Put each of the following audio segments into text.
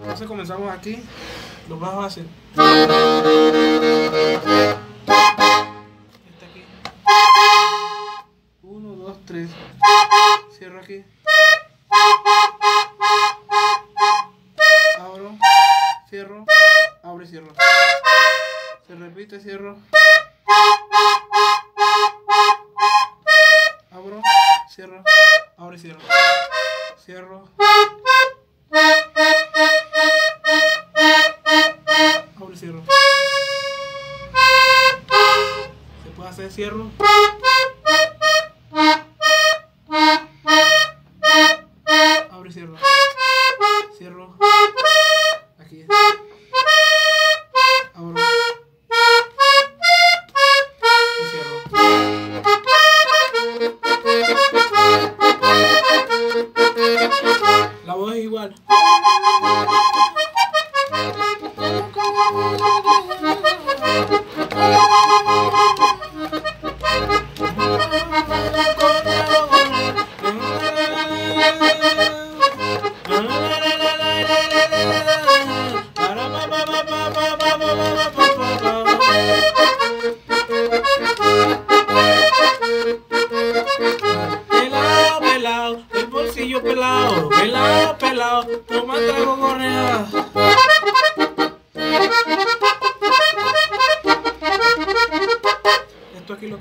Entonces comenzamos aquí, lo más fácil. Cierro aquí. Abro, cierro, abro y cierro. Se repite, cierro. Abro, cierro, abro y cierro. Cierro. Abro y cierro. Se puede hacer cierro. Aquí. Abro. Y. La voz es igual.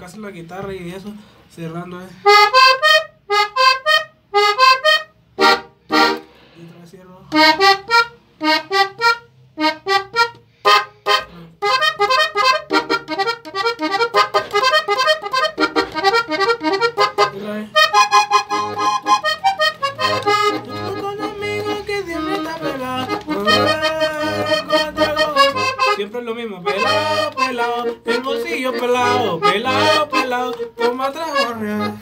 Hace la guitarra y eso, cerrando es. Y otra vez cierro. Pelado, pelado, pelado, toma otra gorra.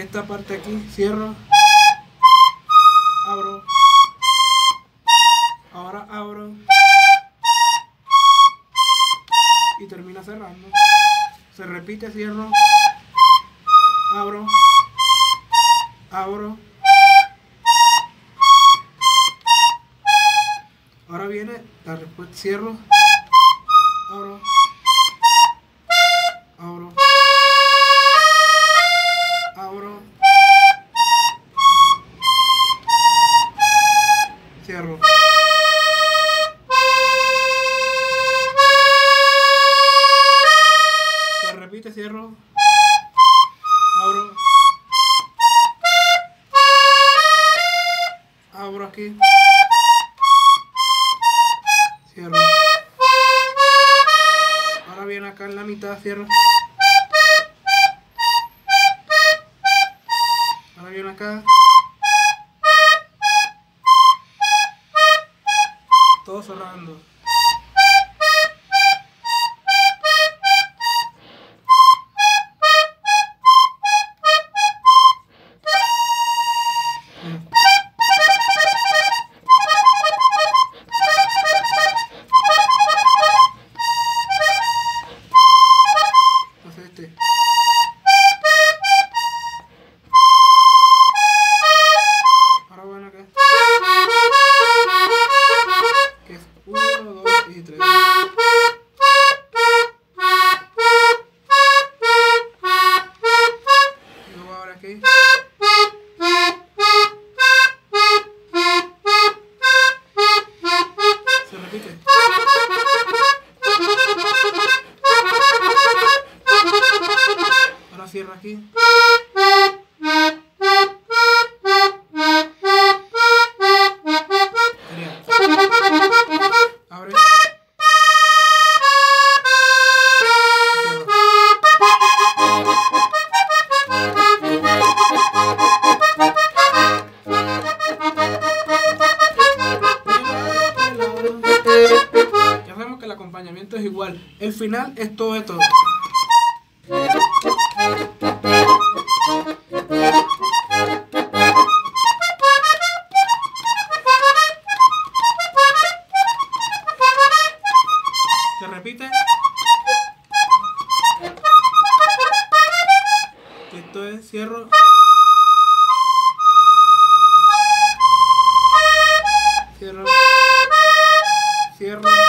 Esta parte aquí, cierro, abro, ahora abro y termina cerrando. Se repite, cierro, abro, abro. Ahora viene la respuesta, cierro, abro. Cierro. Se repite, cierro, abro, abro aquí, cierro. Ahora viene acá en la mitad, cierro. Ahora viene acá. Cerrando. Ya sabemos que el acompañamiento es igual. El final es todo de todo. Esto es cierro. Cierro. Cierro.